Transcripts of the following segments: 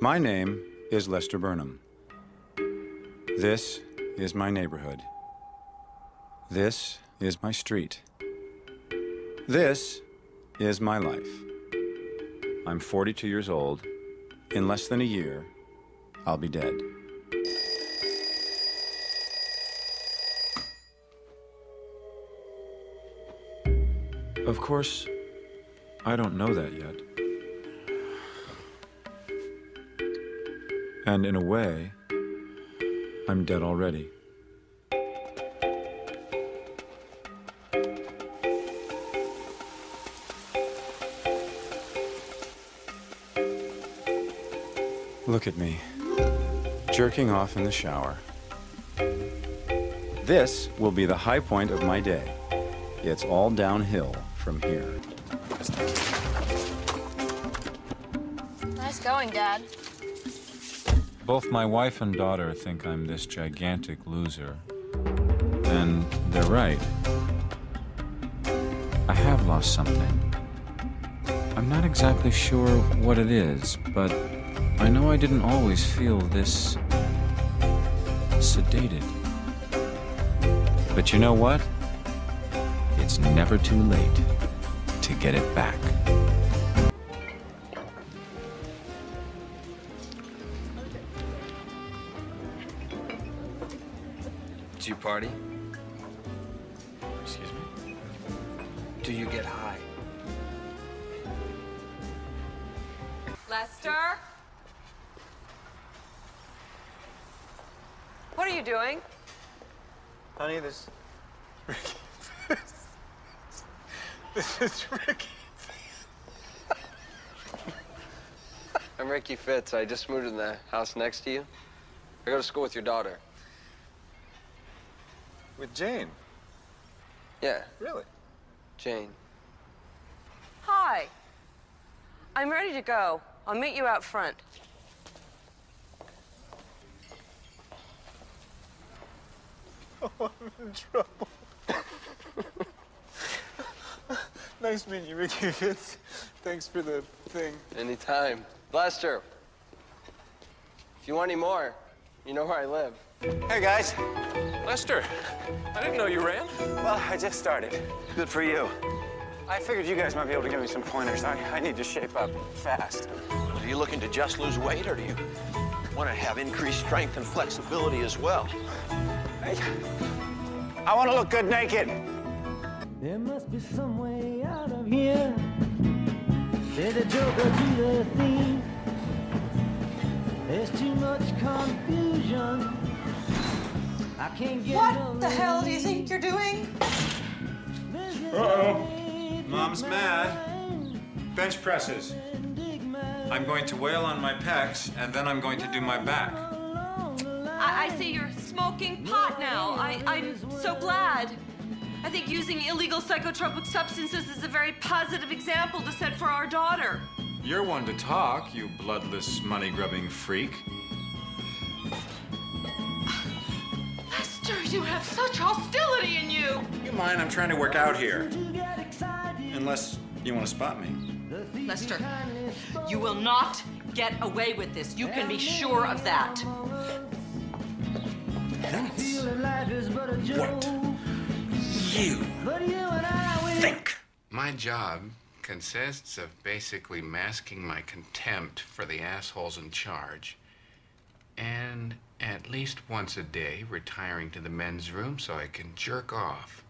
My name is Lester Burnham. This is my neighborhood. This is my street. This is my life. I'm 42 years old. In less than a year, I'll be dead. Of course, I don't know that yet. And in a way, I'm dead already. Look at me, jerking off in the shower. This will be the high point of my day. It's all downhill from here. Nice going, Dad. Both my wife and daughter think I'm this gigantic loser. And they're right. I have lost something. I'm not exactly sure what it is, but I know I didn't always feel this sedated. But you know what? It's never too late to get it back. Party? Excuse me? Do you get high? Lester? What are you doing? Honey, this. Ricky. this is Ricky. I'm Ricky Fitts. I just moved in the house next to you. I go to school with your daughter. With Jane. Yeah, Really? Jane. Hi. I'm ready to go. I'll meet you out front. Oh, I'm in trouble. nice meeting you, Ricky Fitts. Thanks for the thing. Anytime. Lester, if you want any more, you know where I live. Hey, guys. Lester, I didn't know you ran. Well, I just started. Good for you. I figured you guys might be able to give me some pointers. I, I need to shape up fast. Are you looking to just lose weight, or do you want to have increased strength and flexibility as well? Hey, I want to look good naked. There must be some way out of here. Say the joker to the thief. There's too much confusion. I can't get What the hell do you think you're doing? Uh-oh. Mom's mad. Bench presses. I'm going to wail on my pecs, and then I'm going to do my back. I, I see you're smoking pot now. I, I'm so glad. I think using illegal psychotropic substances is a very positive example to set for our daughter. You're one to talk, you bloodless, money-grubbing freak. You have such hostility in you. You mind? I'm trying to work out here. Unless you want to spot me. Lester, you will not get away with this. You can be sure of that. What you think. My job consists of basically masking my contempt for the assholes in charge and at least once a day retiring to the men's room so I can jerk off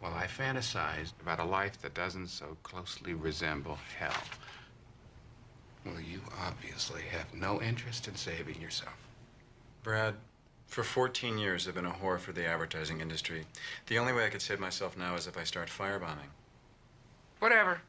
while I fantasize about a life that doesn't so closely resemble hell. Well, you obviously have no interest in saving yourself. Brad, for 14 years I've been a whore for the advertising industry. The only way I could save myself now is if I start firebombing. Whatever.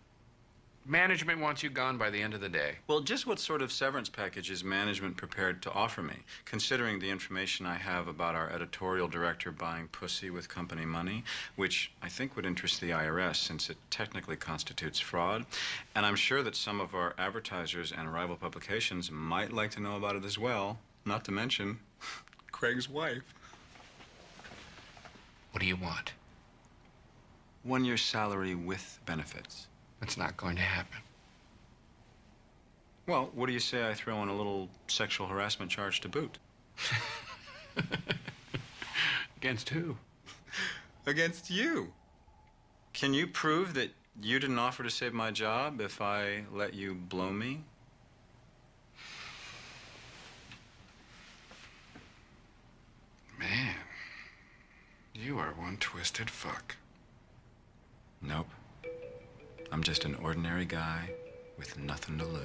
Management wants you gone by the end of the day. Well, just what sort of severance package is management prepared to offer me, considering the information I have about our editorial director buying pussy with company money, which I think would interest the IRS since it technically constitutes fraud. And I'm sure that some of our advertisers and rival publications might like to know about it as well, not to mention Craig's wife. What do you want? One year's salary with benefits. That's not going to happen. Well, what do you say I throw in a little sexual harassment charge to boot? Against who? Against you. Can you prove that you didn't offer to save my job if I let you blow me? Man, you are one twisted fuck. Nope. I'm just an ordinary guy with nothing to lose.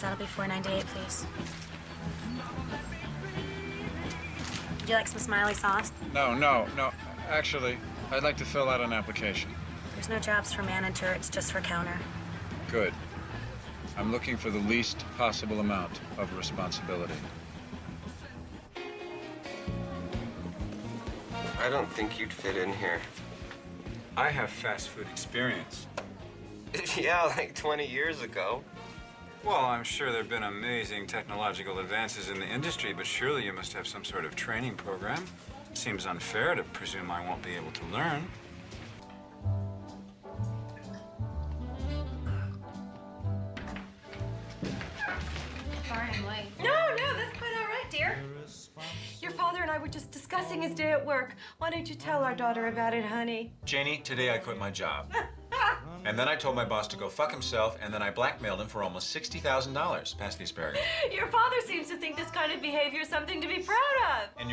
That'll be 498, please. Would you like some smiley sauce? No, no, no. Actually, I'd like to fill out an application. There's no jobs for manager, it's just for counter. Good. I'm looking for the least possible amount of responsibility. I don't think you'd fit in here. I have fast food experience. yeah, like 20 years ago. Well, I'm sure there have been amazing technological advances in the industry, but surely you must have some sort of training program. Seems unfair to presume I won't be able to learn. Sorry, I'm late. No, no, that's quite all right, dear. Father and I were just discussing his day at work. Why don't you tell our daughter about it, honey? Janie, today I quit my job. and then I told my boss to go fuck himself, and then I blackmailed him for almost $60,000. Pass the asparagus. Your father seems to think this kind of behavior is something to be proud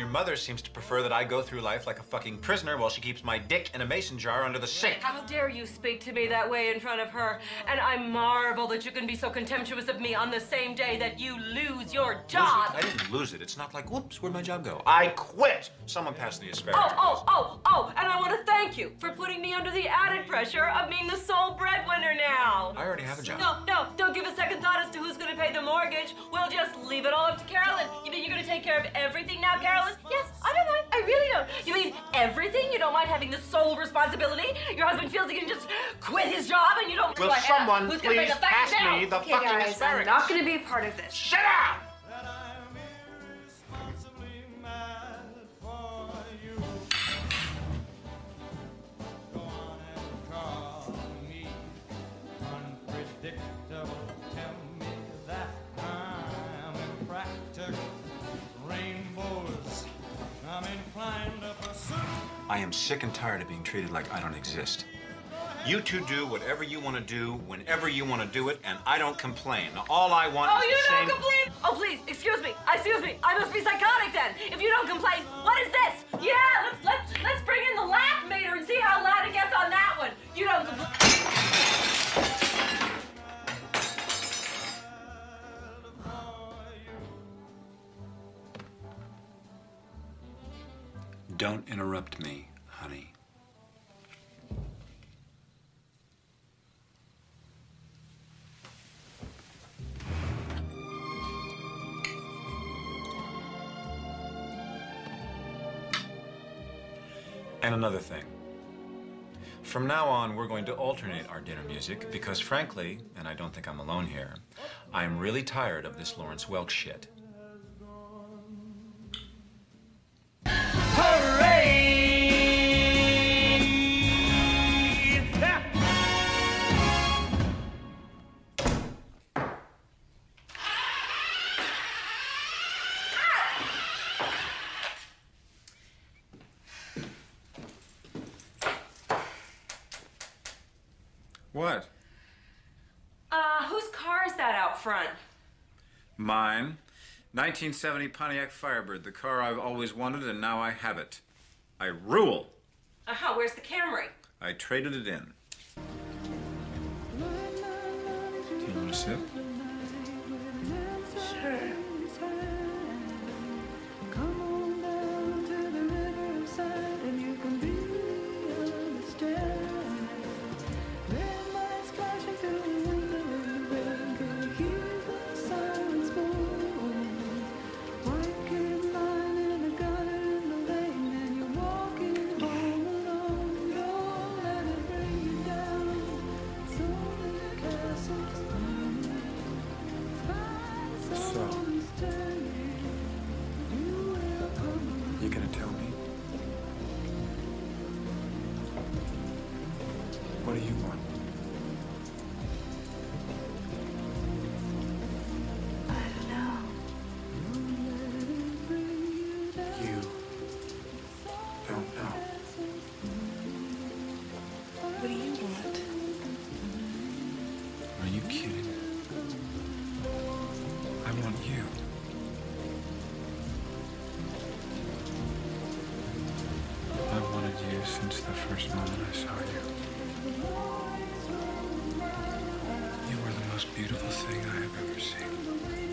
your mother seems to prefer that I go through life like a fucking prisoner while she keeps my dick in a mason jar under the sink. How dare you speak to me that way in front of her? And I marvel that you can be so contemptuous of me on the same day that you lose your job. it? I didn't lose it. It's not like, whoops, where'd my job go? I quit. Someone pass the asparagus. Oh, oh, oh, oh, and I want to thank you for putting me under the added pressure of being the sole breadwinner now. I already have a job. No, no, don't give a second thought as to who's going to pay the mortgage. We'll just leave it all up to Carolyn. You mean you're going to take care of everything now, Carolyn? Yes, I don't mind. I really don't. You mean everything? You don't mind having the sole responsibility? Your husband feels he can just quit his job and you don't Will Go someone Who's gonna please the fucking pass me the Okay, fucking guys, I'm not going to be a part of this. Shut down! I am sick and tired of being treated like I don't exist. You two do whatever you want to do, whenever you want to do it, and I don't complain. Now, all I want Oh, is you don't same. complain? Oh, please, excuse me. Excuse me. I must be psychotic then. If you don't complain, what is this? Yeah, Don't interrupt me, honey. And another thing. From now on, we're going to alternate our dinner music because, frankly, and I don't think I'm alone here, I'm really tired of this Lawrence Welk shit. What? Uh, whose car is that out front? Mine. 1970 Pontiac Firebird, the car I've always wanted, and now I have it. I rule. Uh-huh, where's the Camry? I traded it in. Do you want to sip? What do you want? I don't know. You don't know. What do you want? Are you kidding? I want you. I wanted you since the first moment I saw you. Beautiful thing I have ever seen.